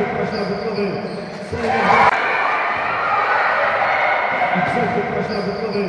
I trzech wypraśna gotowy. I trzech wypraśna gotowy.